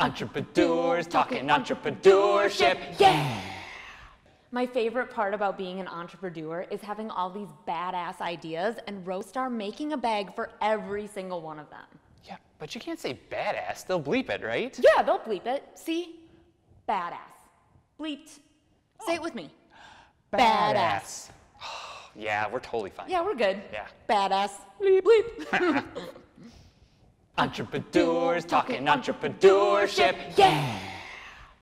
Entrepreneurs talking entrepreneurship. Yeah. My favorite part about being an entrepreneur is having all these badass ideas and Roastar making a bag for every single one of them. Yeah, but you can't say badass. They'll bleep it, right? Yeah, they'll bleep it. See? Badass. Bleeped. Say it with me. Badass. yeah, we're totally fine. Yeah, we're good. Yeah. Badass. Bleep, bleep. Entrepreneurs talking entrepreneurship. Yeah.